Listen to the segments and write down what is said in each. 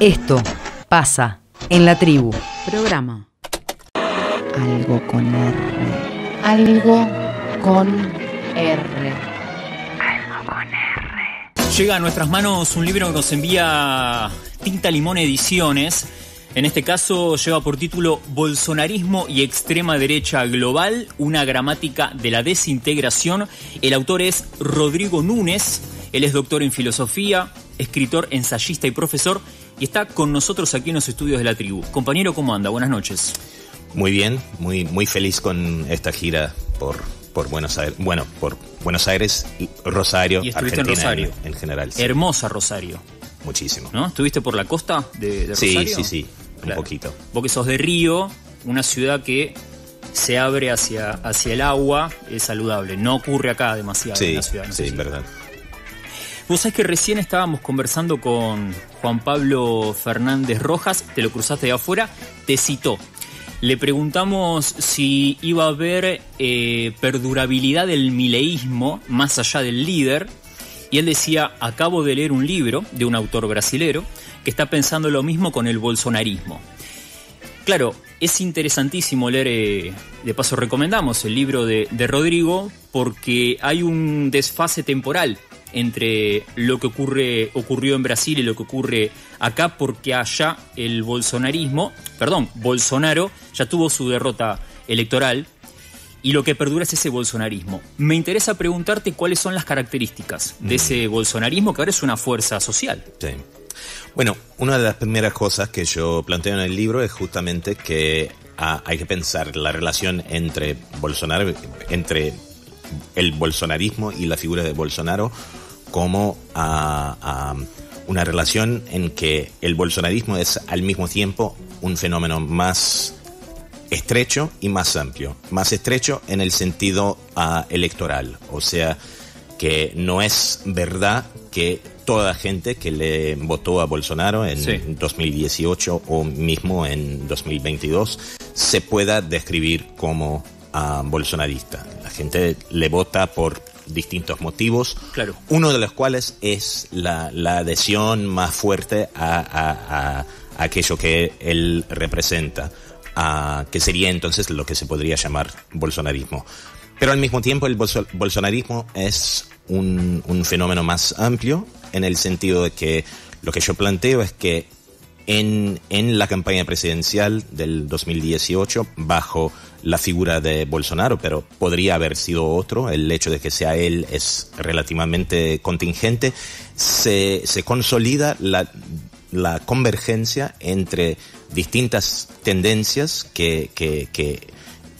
Esto pasa en la tribu. Programa. Algo con R. Algo con R. Llega a nuestras manos un libro que nos envía Tinta Limón Ediciones. En este caso lleva por título Bolsonarismo y extrema derecha global, una gramática de la desintegración. El autor es Rodrigo Núñez, él es doctor en filosofía, escritor, ensayista y profesor y está con nosotros aquí en los estudios de la tribu. Compañero, ¿cómo anda? Buenas noches. Muy bien, muy, muy feliz con esta gira por, por Buenos Aires, bueno, por Buenos Aires y Rosario, Y Argentina en Rosario. En, en general. sí, Hermosa Rosario, muchísimo. ¿no? ¿Estuviste por la costa de, de Sí, Rosario? sí, sí, un Claro. poquito. Vos que sos de Río, una ciudad que se abre hacia, hacia el agua, es saludable. No ocurre acá demasiado en Sí, la ciudad. no sí, verdad. Vos sabés que recién estábamos conversando con Juan Pablo Fernández Rojas, te lo cruzaste de afuera, te citó. Le preguntamos si iba a haber eh, perdurabilidad del mileísmo más allá del líder, y él decía, acabo de leer un libro de un autor brasilero que está pensando lo mismo con el bolsonarismo. Claro, es interesantísimo leer, eh, de paso recomendamos el libro de, de Rodrigo, porque hay un desfase temporal entre lo que ocurre, ocurrió en Brasil y lo que ocurre acá, porque allá el bolsonarismo, perdón, Bolsonaro ya tuvo su derrota electoral y lo que perdura es ese bolsonarismo. Me interesa preguntarte cuáles son las características de ese bolsonarismo que ahora es una fuerza social. Sí. Bueno, una de las primeras cosas que yo planteo en el libro es justamente que ah, hay que pensar la relación entre Bolsonaro, entre el bolsonarismo y la figura de Bolsonaro como ah, una relación en que el bolsonarismo es al mismo tiempo un fenómeno más estrecho y más amplio. Más estrecho en el sentido ah, electoral, o sea, que no es verdad que toda la gente que le votó a Bolsonaro en Sí. 2018 o mismo en 2022 se pueda describir como ah, bolsonarista. La gente le vota por distintos motivos, Claro. uno de los cuales es la, la adhesión más fuerte a, a- a- a aquello que él representa, a- que sería entonces lo que se podría llamar bolsonarismo. Pero al mismo tiempo el bolso- bolsonarismo es un, un fenómeno más amplio en el sentido de que lo que yo planteo es que en, en la campaña presidencial del 2018 bajo la figura de Bolsonaro, pero podría haber sido otro, el hecho de que sea él es relativamente contingente, se, se consolida la, la convergencia entre distintas tendencias que, que, que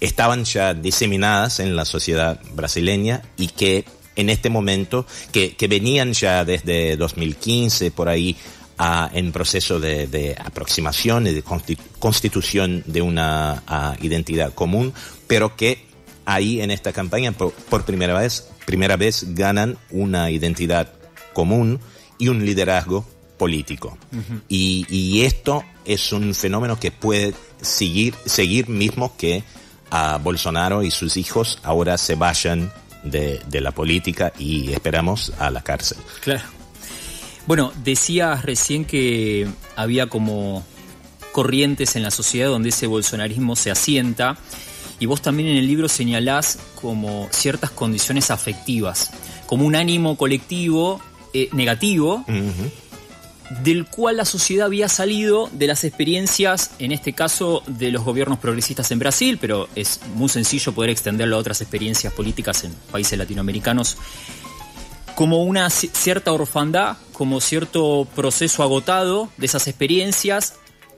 estaban ya diseminadas en la sociedad brasileña y que en este momento, que, que venían ya desde 2015 por ahí ah, en proceso de, de aproximación y de consti- constitución de una ah, identidad común, pero que ahí en esta campaña por, por primera vez, primera vez ganan una identidad común y un liderazgo político. y, y esto es un fenómeno que puede seguir, seguir mismo que a Bolsonaro y sus hijos ahora se vayan de, de la política y esperamos a la cárcel. Claro. Bueno, decías recién que había como corrientes en la sociedad donde ese bolsonarismo se asienta y vos también en el libro señalás como ciertas condiciones afectivas, como un ánimo colectivo eh, negativo del cual la sociedad había salido de las experiencias, en este caso de los gobiernos progresistas en Brasil, pero es muy sencillo poder extenderlo a otras experiencias políticas en países latinoamericanos, como una ci- cierta orfandad, como cierto proceso agotado de esas experiencias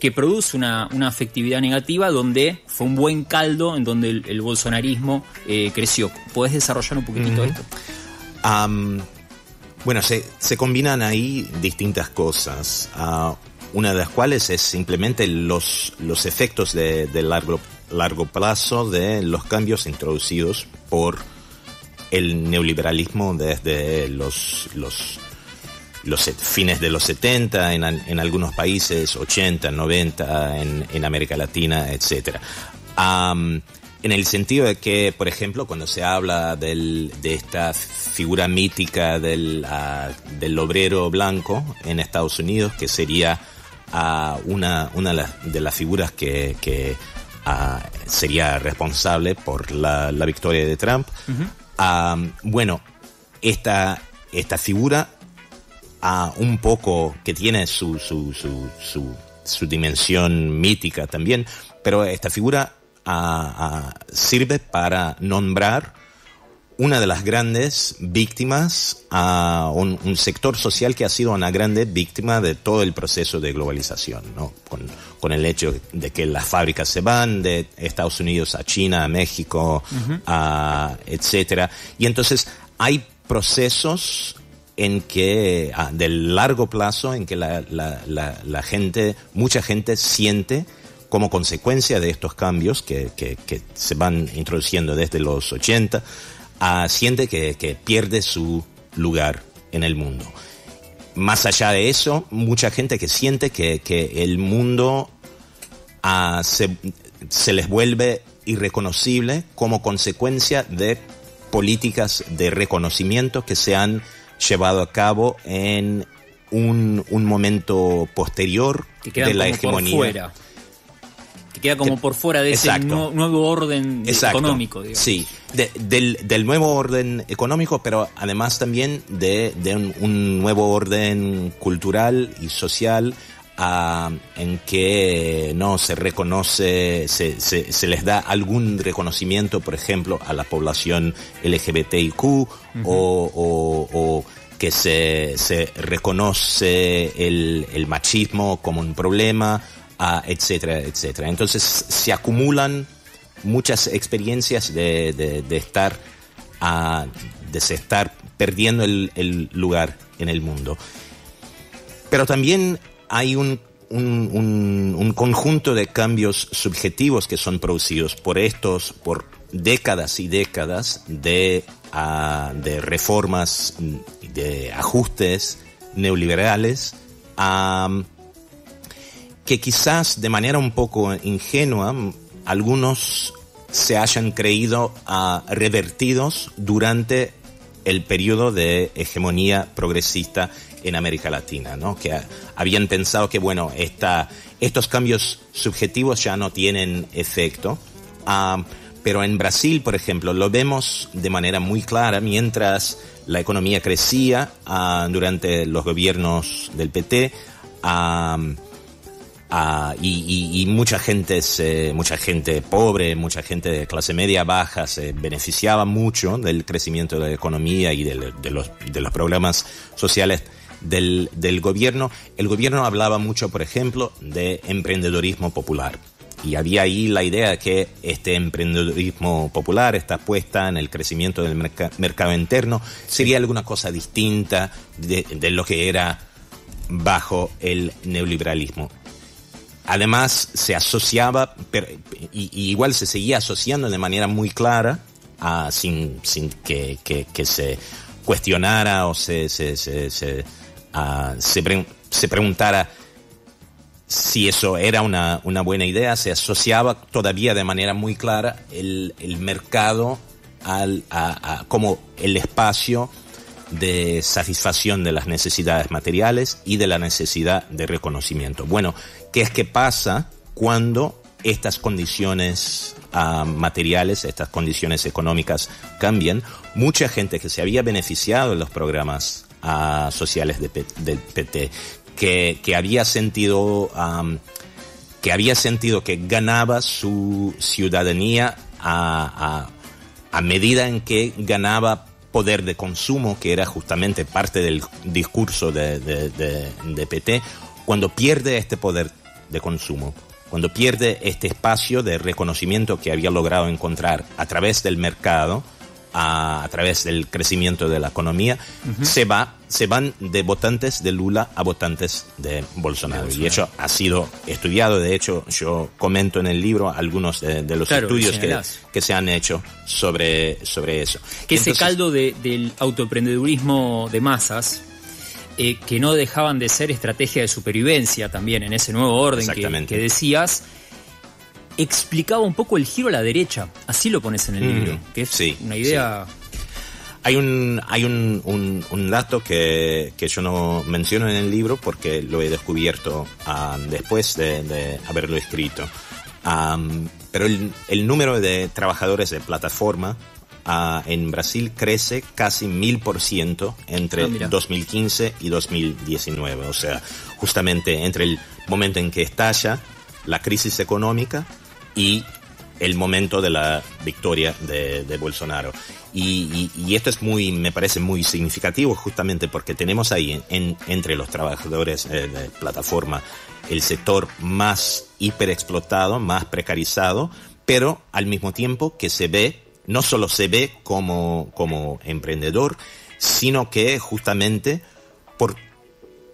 que produce una, una afectividad negativa donde fue un buen caldo en donde el, el bolsonarismo eh, creció. ¿Podés desarrollar un poquitito esto? Bueno, se, se combinan ahí distintas cosas. Ah, una de las cuales es simplemente los, los efectos de, de largo, largo plazo de los cambios introducidos por el neoliberalismo desde los, los, fines de los 70 en, al- en algunos países, 80, 90 en, en América Latina, etc. En el sentido de que, por ejemplo, cuando se habla del- de esta figura mítica del, ah, del obrero blanco en Estados Unidos, que sería a una, una de las figuras que, que sería responsable por la, victoria de Trump. Bueno, esta, esta figura un poco que tiene su, su, su, su, dimensión mítica también, pero esta figura sirve para nombrar una de las grandes víctimas a un, sector social que ha sido una grande víctima de todo el proceso de globalización, ¿no? con, con, el hecho de que las fábricas se van de Estados Unidos a China, a México, a, etcétera. Y entonces hay procesos en que, a, del largo plazo, en que la, la, la, la, gente, mucha gente siente como consecuencia de estos cambios que, que, que se van introduciendo desde los 80, siente que, pierde su lugar en el mundo. Más allá de eso, mucha gente que siente que, el mundo se, se les vuelve irreconocible como consecuencia de políticas de reconocimiento que se han llevado a cabo en un, un momento posterior de la hegemonía queda como por fuera de ese nuevo orden económico. Sí, del, nuevo orden económico, pero además también de, un, nuevo orden cultural y social ah, en que no se reconoce, se, se, les da algún reconocimiento, por ejemplo, a la población LGBTIQ o, que se, se reconoce el, el machismo como un problema etcétera, etcétera. Entonces se acumulan muchas experiencias de, de, estar, de estar perdiendo el, lugar en el mundo. Pero también hay un, un, conjunto de cambios subjetivos que son producidos por estos, por décadas y décadas de, de reformas, de ajustes neoliberales que quizás de manera un poco ingenua algunos se hayan creído uh, revertidos durante el periodo de hegemonía progresista en América Latina, ¿no? que habían pensado que bueno, esta, estos cambios subjetivos ya no tienen efecto. Uh, pero en Brasil, por ejemplo, lo vemos de manera muy clara mientras la economía crecía uh, durante los gobiernos del PT. Y, mucha gente, mucha gente pobre, mucha gente de clase media baja se beneficiaba mucho del crecimiento de la economía y de, los, de los, programas sociales del, del, gobierno. El gobierno hablaba mucho, por ejemplo, de emprendedorismo popular. Y había ahí la idea de que este emprendedorismo popular, esta apuesta en el crecimiento del mercado interno, sería alguna cosa distinta de lo que era bajo el neoliberalismo además se asociaba, y, igual se seguía asociando de manera muy clara, sin, sin que, se cuestionara o se, se, se, se, se, preguntara si eso era una, una, buena idea, se asociaba todavía de manera muy clara el, el mercado al, a, como el espacio de satisfacción de las necesidades materiales y de la necesidad de reconocimiento. Bueno, ¿qué es que pasa cuando estas condiciones ah, materiales, estas condiciones económicas cambian? Mucha gente que se había beneficiado de los programas ah, sociales de, del PT, que, que había sentido... que había sentido que ganaba su ciudadanía a, medida en que ganaba poder de consumo, que era justamente parte del discurso de, de, PT, cuando pierde este poder de consumo, cuando pierde este espacio de reconocimiento que había logrado encontrar a través del mercado, a, través del crecimiento de la economía, se va, se van de votantes de Lula a votantes de Bolsonaro. Y eso ha sido estudiado. De hecho, yo comento en el libro algunos de, los estudios que, que, se han hecho sobre, sobre eso. Que ese caldo del autoemprendedurismo de masas, eh, que no dejaban de ser estrategia de supervivencia también en ese nuevo orden que, que, decías, explicaba un poco el giro a la derecha. Así lo pones en el libro, que es una idea... Hay un, hay un, un, dato que, que, yo no menciono en el libro porque lo he descubierto ah, después de, haberlo escrito. pero el, el, número de trabajadores de plataforma ah, en Brasil crece casi mil por ciento entre 2015 ah, y 2019. O sea, justamente entre el momento en que estalla la crisis económica y el momento de la victoria de, Bolsonaro. Y, esto es muy, me parece muy significativo justamente porque tenemos ahí en, entre los trabajadores eh, de plataforma el sector más hiperexplotado, más precarizado, pero al mismo tiempo que se ve, no solo se ve como, como emprendedor, sino que justamente por,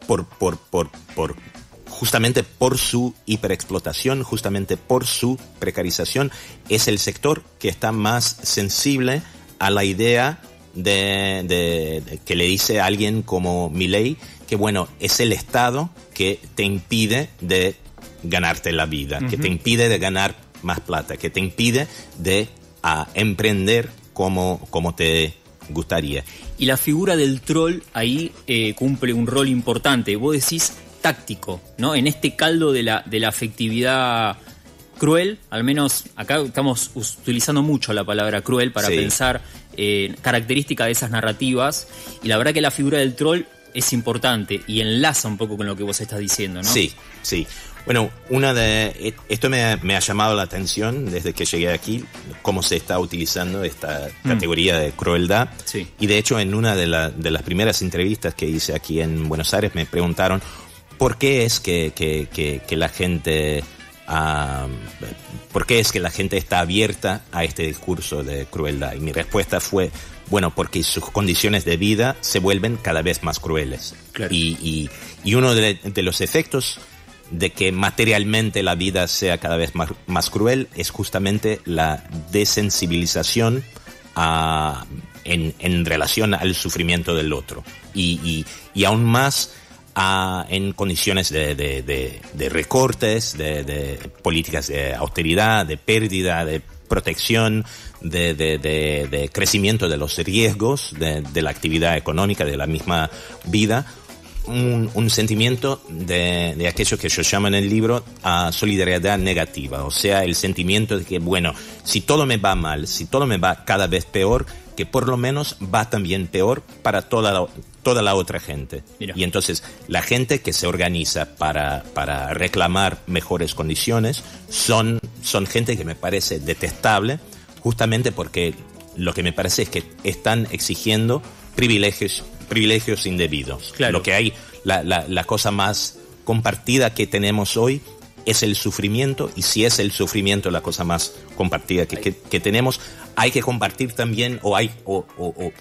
por, por, por, por justamente por su hiperexplotación, justamente por su precarización, es el sector que está más sensible a la idea de, que le dice a alguien como Milley que bueno, es el Estado que te impide de ganarte la vida, que te impide de ganar más plata, que te impide de emprender como, como te gustaría. Y la figura del troll ahí eh, cumple un rol importante. Vos decís, táctico, ¿no? En este caldo de la, de la afectividad cruel, al menos acá estamos utilizando mucho la palabra cruel para pensar eh, características de esas narrativas, y la verdad que la figura del troll es importante y enlaza un poco con lo que vos estás diciendo, ¿no? Sí, sí. Bueno, una de esto me ha, llamado la atención desde que llegué aquí, cómo se está utilizando esta mm. categoría de crueldad. Sí. Y de hecho, en una de, de las primeras entrevistas que hice aquí en Buenos Aires, me preguntaron ¿por qué es que, la gente... Ah, ¿Por qué es que la gente está abierta a este discurso de crueldad? Y mi respuesta fue, bueno, porque sus condiciones de vida se vuelven cada vez más crueles. Y, uno de, los efectos de que materialmente la vida sea cada vez más, cruel es justamente la desensibilización ah, en, relación al sufrimiento del otro. Y, y aún más en condiciones de, de, recortes, de, políticas de austeridad, de pérdida, de protección, de, crecimiento de los riesgos de, la actividad económica, de la misma vida, un, sentimiento de, aquello que yo llamo en el libro a solidaridad negativa, o sea, el sentimiento de que, bueno, si todo me va mal, si todo me va cada vez peor, que por lo menos va también peor para toda la, toda la otra gente. Y entonces la gente que se organiza para, para reclamar mejores condiciones son, son gente que me parece detestable, justamente porque lo que me parece es que están exigiendo privilegios, privilegios indebidos. Lo que hay, la, la, la cosa más compartida que tenemos hoy es el sufrimiento y si es el sufrimiento la cosa más compartida que, que, tenemos, hay que compartir también o hay o, o, o,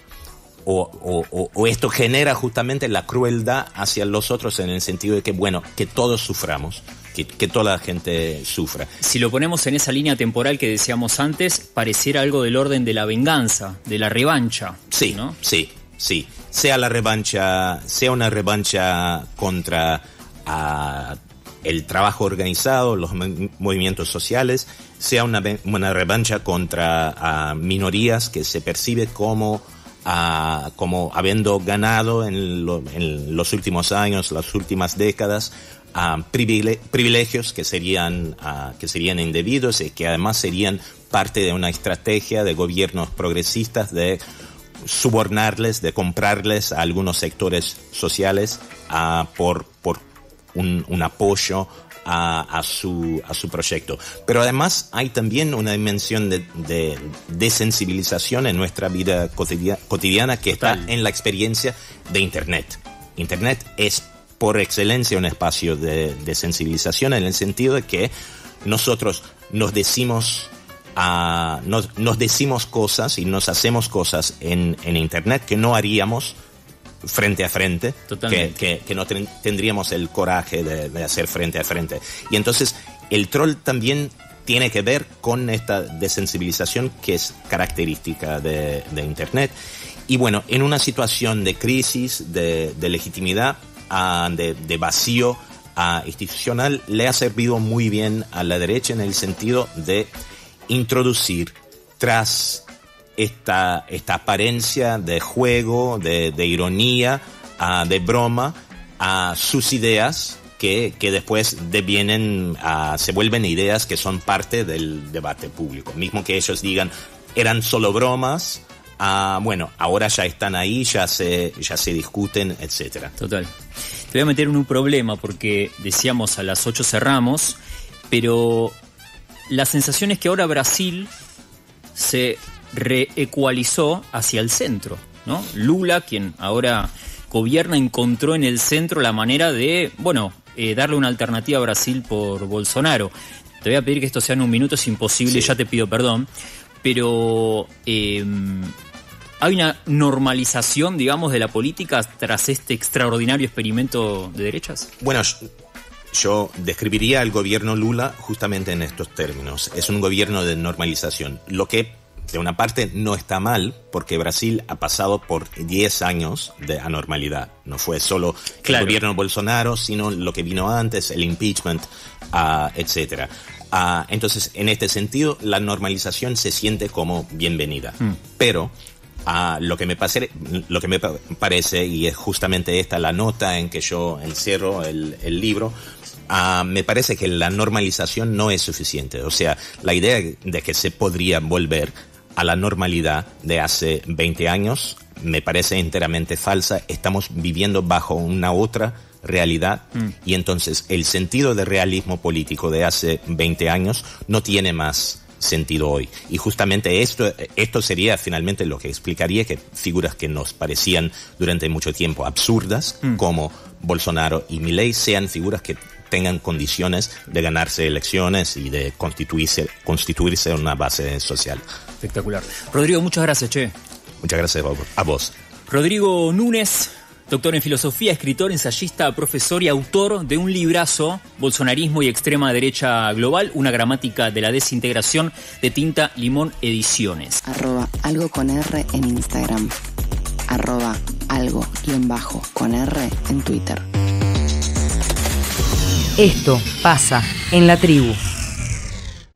o, esto genera justamente la crueldad hacia los otros en el sentido de que, bueno, que todos suframos. Que, que, toda la gente sufra. Si lo ponemos en esa línea temporal que decíamos antes, pareciera algo del orden de la venganza, de la revancha. Sí, ¿no? sí, sí. Sea la revancha, sea una revancha contra a el trabajo organizado, los movimientos sociales, sea una, una revancha contra minorías que se percibe como, como habiendo ganado en, los últimos años, las últimas décadas, privilegios que serían, que serían indebidos y que además serían parte de una estrategia de gobiernos progresistas de subornarles, de comprarles a algunos sectores sociales por, por un, apoyo a, su, a su proyecto. Pero además hay también una dimensión de, de, sensibilización en nuestra vida cotidiana, que está en la experiencia de Internet. Internet es por excelencia un espacio de, de sensibilización en el sentido de que nosotros nos decimos nos, nos, decimos cosas y nos hacemos cosas en, en Internet que no haríamos frente a frente, que, que, no tendríamos el coraje de, hacer frente a frente. Y entonces el troll también tiene que ver con esta desensibilización que es característica de, Internet. Y bueno, en una situación de crisis, de, legitimidad, de, vacío institucional, le ha servido muy bien a la derecha en el sentido de introducir tras esta, esta apariencia de juego, de, ironía, ah, de broma a sus ideas que, que, después devienen, ah, se vuelven ideas que son parte del debate público. Mismo que ellos digan, eran solo bromas, ah, bueno, ahora ya están ahí, ya se, ya se discuten, etcétera. Total. Te voy a meter en un problema porque decíamos a las 8 cerramos, pero la sensación es que ahora Brasil se reecualizó hacia el centro, ¿no? Lula, quien ahora gobierna, encontró en el centro la manera de, bueno, eh, darle una alternativa a Brasil por Bolsonaro. Te voy a pedir que esto sea en un minuto, es imposible, ya te pido perdón, pero em, hay una normalización, digamos, de la política tras este extraordinario experimento de derechas. Bueno, yo describiría al gobierno Lula justamente en estos términos. Es un gobierno de normalización, lo que de una parte no está mal porque Brasil ha pasado por 10 años de anormalidad. No fue solo el gobierno Bolsonaro, sino lo que vino antes, el impeachment, uh, etc. Ah, entonces, en este sentido, la normalización se siente como bienvenida. Mm. Pero ah, lo, que me lo que me parece, y es justamente esta la nota en que yo encierro el, el libro, me parece que la normalización no es suficiente. O sea, la idea de que se podría volver a la normalidad de hace 20 años me parece enteramente falsa. Estamos viviendo bajo una otra realidad mm. y entonces el sentido de realismo político de hace 20 años no tiene más sentido hoy. Y justamente esto, esto sería finalmente lo que explicaría que figuras que nos parecían durante mucho tiempo absurdas, mm. como Bolsonaro y Milei, sean figuras que tengan condiciones de ganarse elecciones y de constituirse, constituirse una base social. Espectacular. Rodrigo, muchas gracias, Che. Muchas gracias a vos. Rodrigo Núñez, doctor en filosofía, escritor, ensayista, profesor y autor de un librazo, Bolsonarismo y extrema derecha global, una gramática de la desintegración de Tinta Limón Ediciones. Arroba algo con R en Instagram. Arroba algo guion bajo con R en Twitter. Esto pasa en la tribu.